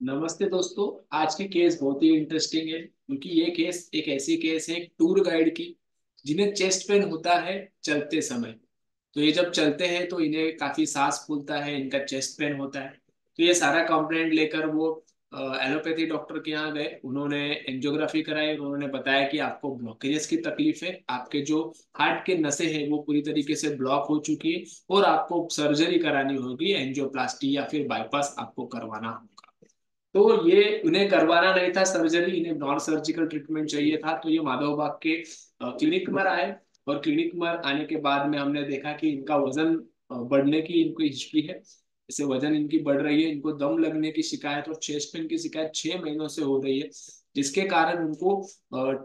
नमस्ते दोस्तों, आज की केस बहुत ही इंटरेस्टिंग है, क्योंकि ये केस एक ऐसी केस है टूर गाइड की, जिन्हें चेस्ट पेन होता है चलते समय। तो ये जब चलते हैं तो इन्हें काफ़ी सांस फूलता है, इनका चेस्ट पेन होता है। तो ये सारा कंप्लेंट लेकर वो एलोपैथी डॉक्टर के यहाँ गए, उन्होंने एंजियोग्राफी कराई, उन्होंने बताया कि आपको ब्लॉकेजेस की तकलीफ़ है, आपके जो हार्ट के नसें हैं, वो पूरी तरीके से ब्लॉक हो चुकी है, और आपको सर्जरी करानी होगी एंजियोप्लास्टी या फिर बाईपास आपको करवाना होगा। तो ये उन्हें करवाना नहीं था सर्जरी, इन्हें नॉन सर्जिकल ट्रीटमेंट चाहिए था। तो ये माधव बाग के क्लिनिक में आए और क्लिनिक में आने के बाद में हमने देखा कि इनका वज़न बढ़ने की इनकी हिस्ट्री है। इसे वज़न इनकी बढ़ रही है, इनको दम लगने की शिकायत और चेस्ट पेन की शिकायत छह महीनों से हो रही है, जिसके कारण उनको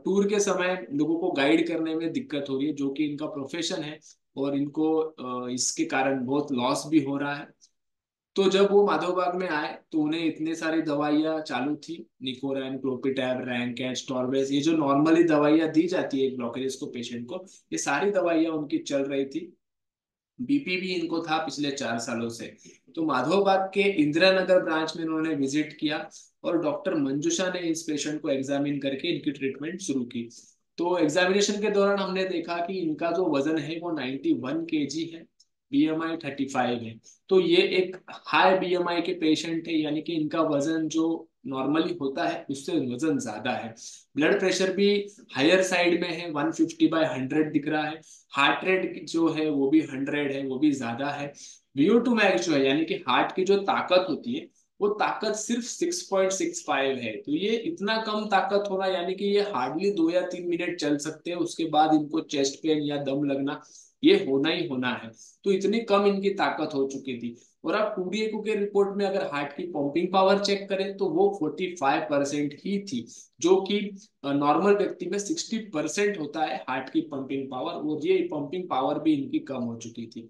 टूर के समय लोगों को गाइड करने में दिक्कत हो रही है, जो कि इनका प्रोफेशन है और इनको इसके कारण बहुत लॉस भी हो रहा है। तो जब वो माधवबाग में आए तो उन्हें इतने सारी दवाइयाँ चालू थी निकोरैन क्लोपिटैब रैंकेट स्टॉर्बेस ये जो नॉर्मली दवाइयाँ दी जाती है एक ब्लॉकेज को पेशेंट को, ये सारी दवाइयाँ उनकी चल रही थी। बीपी भी इनको था पिछले चार सालों से। तो माधवबाग के इंदिरा नगर ब्रांच में उन्होंने विज़िट किया और डॉक्टर मंजुषा ने इस पेशेंट को एग्जामिन करके इनकी ट्रीटमेंट शुरू की। तो एग्जामिनेशन के दौरान हमने देखा कि इनका जो वज़न है वो 91 केजी है। बीएमआई 35 है। तो ये एक हाई बीएमआई के पेशेंट है, यानी कि इनका वज़न जो नॉर्मली होता है, उससे वज़न ज़्यादा है। ब्लड प्रेशर भी हायर साइड में है 150 बाय 100 दिख रहा है। हार्ट रेट जो है, वो भी 100 है, वो भी ज़्यादा है। वीओ टू मैक्स जो है, यानी कि हार्ट की जो ताकत होती है, वो ताकत सिर्फ़ 6.65 है। तो ये इतना कम ताकत होना, यानी कि ये हार्डली दो या तीन मिनट चल सकते हैं, उसके बाद इनको चेस्ट पेन या दम लगना ये होना ही होना है। तो इतनी कम इनकी ताकत हो चुकी थी। और आप टू डी के रिपोर्ट में अगर हार्ट की पंपिंग पावर चेक करें तो वो 45 परसेंट ही थी, जो कि नॉर्मल व्यक्ति में 60 परसेंट होता है हार्ट की पंपिंग पावर और ये पंपिंग पावर भी इनकी कम हो चुकी थी।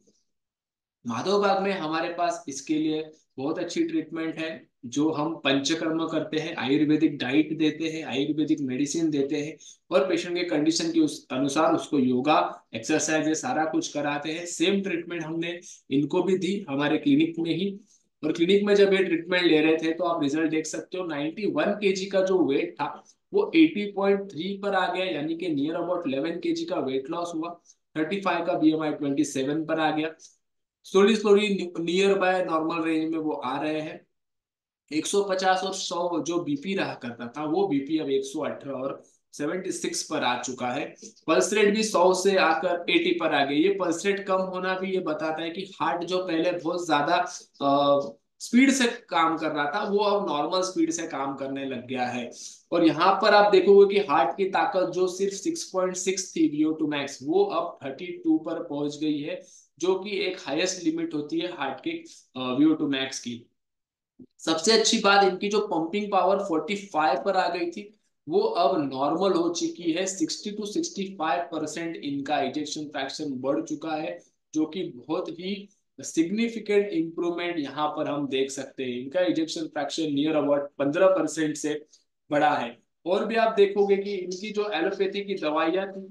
माधवबाग में हमारे पास इसके लिए बहुत अच्छी ट्रीटमेंट है, जो हम पंचकर्म करते हैं, आयुर्वेदिक डाइट देते हैं, आयुर्वेदिक मेडिसिन देते हैं, और पेशेंट के कंडीशन के उस, अनुसार उसको योगा एक्सरसाइज ये सारा कुछ कराते हैं। सेम ट्रीटमेंट हमने इनको भी दी हमारे क्लिनिक में ही। और क्लिनिक में जब ये ट्रीटमेंट ले रहे थे तो आप रिज़ल्ट देख सकते हो 91 केजी का जो वेट था, वो 80.3 पर आ गया, यानी कि नियर अबाउट 11 केजी का वेट लॉस हुआ। 35 का बीएमआई 27 पर आ गया। Slowly slowly nearby normal range में वो आ रहे हैं। 150 और 100 जो बीपी रहा करता था, वो बीपी अब 118 और 76 पर आ चुका है। पल्स रेट भी 100 से आकर 80 पर आ गई। ये पल्स रेट कम होना भी ये बताता है कि हार्ट जो पहले बहुत ज़्यादा स्पीड से काम कर रहा था, वो अब नॉर्मल स्पीड से काम करने लग गया है। और यहाँ पर आप देखोगे कि हार्ट की ताकत जो सिर्फ़ 6.6 थी वीओ टू मैक्स वो अब 32 पर पहुँच गई है। जो कि एक हाईएस्ट लिमिट होती है हार्ट के वीओ टू मैक्स की। सबसे अच्छी बात इनकी जो पंपिंग पावर 45 पर आ गई थी, वो अब नॉर्मल हो चुकी है। 60 टू 65 परसेंट इनका इजेक्शन फ्रैक्शन बढ़ चुका है, जो कि बहुत ही सिग्निफिकेंट इंप्रूवमेंट यहाँ पर हम देख सकते हैं। इनका ejection fraction near about 15 percent से बढ़ा है। और भी आप देखोगे कि इनकी जो एलोपैथी की दवाइयाँ थी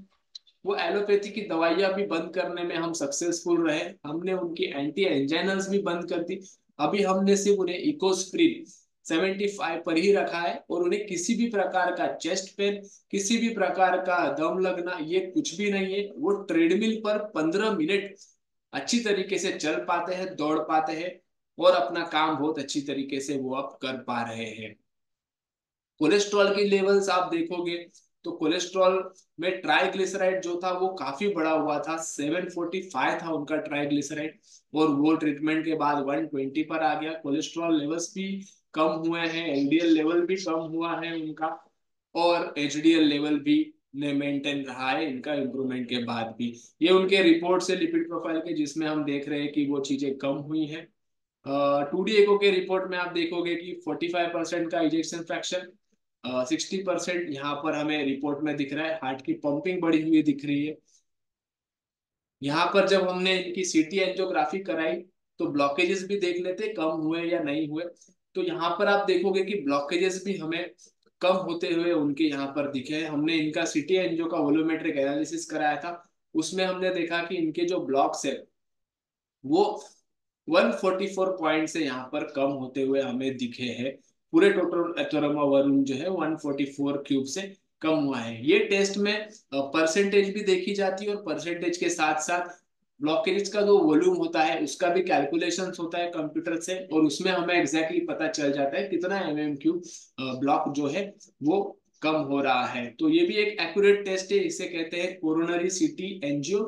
वो एलोपैथी की दवाइयाँ भी बंद करने में हम सक्सेसफुल रहे, हमने उनकी एंटी एंजाइनल्स भी बंद कर दी। अभी हमने सिर्फ़ उन्हें इकोस्प्रिन 75 पर ही रखा है और उन्हें किसी भी प्रकार का चेस्ट पेन किसी भी प्रकार का दम लगना, ये कुछ भी नहीं है। वो ट्रेडमिल पर 15 मिनट अच्छी तरीके से चल पाते हैं, दौड़ पाते हैं और अपना काम बहुत अच्छी तरीके से वो आप कर पा रहे हैं। कोलेस्ट्रॉल की लेवल्स आप देखोगे तो कोलेस्ट्रॉल में ट्राइग्लिसराइड जो था वो काफ़ी बड़ा हुआ था 745 था उनका ट्राइग्लिसराइड और वो ट्रीटमेंट के बाद 120 पर आ गया। कोलेस्ट्रॉल लेवल्स भी कम हुए हैं एलडीएल लेवल भी कम हुआ है उनका और एचडीएल लेवल भी ने मेंटेन रहा है, इनका इम्प्रूवमेंट के बाद भी। ये उनके रिपोर्ट से लिपिड प्रोफ़ाइल के, जिसमें हम देख रहे हैं कि वो चीज़ें कम हुई हैं। टू डी एको के रिपोर्ट में आप देखोगे कि 45 परसेंट का इजेक्शन फ्रैक्शन सिक्सटी परसेंट यहाँ पर हमें रिपोर्ट में दिख रहा है। हार्ट की पंपिंग बढ़ी हुई दिख रही है। यहाँ पर जब हमने इनकी सीटी एंजियोग्राफी कराई तो ब्लॉकेजेस भी देख लेते, कम हुए या नहीं हुए। तो यहाँ पर आप देखोगे कि ब्लॉकेजेस भी हमें कम होते हुए उनके यहाँ पर दिखे हैं। हमने इनका सिटी एनजियो का वोलोमेट्रिक एनालिसिस कराया था। उसमें हमने देखा कि इनके जो ब्लॉक्स है, वो 144 पॉइंट से यहाँ पर कम होते हुए हमें दिखे हैं। पूरे टोटल एथोरमा वॉल्यूम जो है 144 क्यूब से कम हुआ है। ये टेस्ट में परसेंटेज भी देखी जाती है और परसेंटेज के साथ साथ ब्लॉकेज का जो वॉल्यूम होता है, उसका भी कैलकुलेशन होता है कंप्यूटर से और उसमें हमें एग्जैक्टली exactly पता चल जाता है कितना एम एम क्यूब ब्लॉक जो है, वो कम हो रहा है। तो ये भी एक एक्यूरेट टेस्ट है, इसे कहते हैं coronary CT angio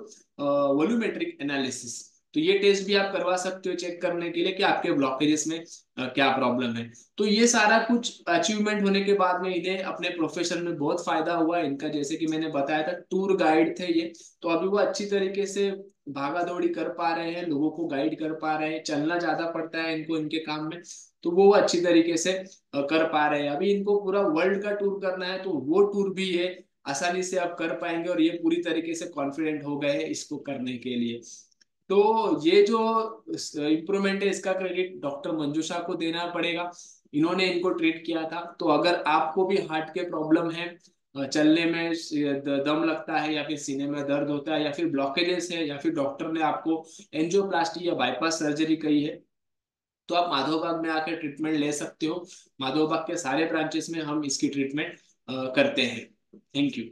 volumetric analysis तो ये टेस्ट भी आप करवा सकते हो चेक करने के लिए कि आपके ब्लॉकेजेस में क्या प्रॉब्लम है। तो ये सारा कुछ अचीवमेंट होने के बाद में इन्हें अपने प्रोफेशन में बहुत फ़ायदा हुआ इनका। जैसे कि मैंने बताया था, टूर गाइड थे ये। तो अभी वो अच्छी तरीके से भागा दौड़ी कर पा रहे हैं, लोगों को गाइड कर पा रहे हैं, चलना ज़्यादा पड़ता है इनको इनके काम में तो वो अच्छी तरीके से कर पा रहे हैं। अभी इनको पूरा वर्ल्ड का टूर करना है तो वो टूर भी है आसानी से आप कर पाएँगे और ये पूरी तरीके से कॉन्फिडेंट हो गए हैं इसको करने के लिए। तो ये जो इम्प्रूवमेंट है, इसका क्रेडिट डॉक्टर मंजूषा को देना पड़ेगा। इन्होंने इनको ट्रीट किया था। तो अगर आपको भी हार्ट के प्रॉब्लम है चलने में दम लगता है या फिर सीने में दर्द होता है या फिर ब्लॉकेजेस है या फिर डॉक्टर ने आपको एंजियोप्लास्टी या बाईपास सर्जरी कही है तो आप माधवबाग में आकर ट्रीटमेंट ले सकते हो। माधोबाग के सारे ब्रांचेस में हम इसकी ट्रीटमेंट करते हैं। Thank you